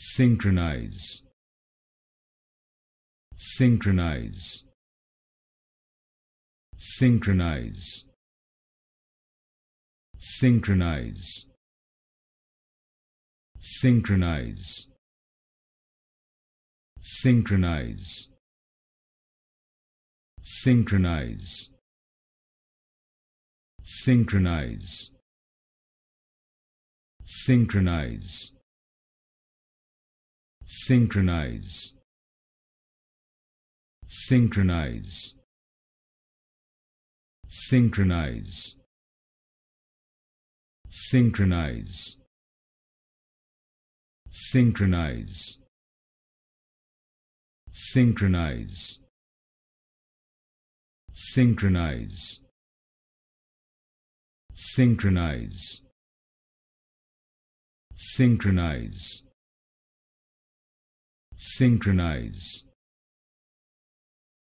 synchronize. Synchronize. Synchronize. Synchronize. Synchronize. Synchronize. Synchronize. Synchronize. Synchronize synchronize. Synchronize. Synchronize. Synchronize. Synchronize. Synchronize. Synchronize. Synchronize. Synchronize synchronize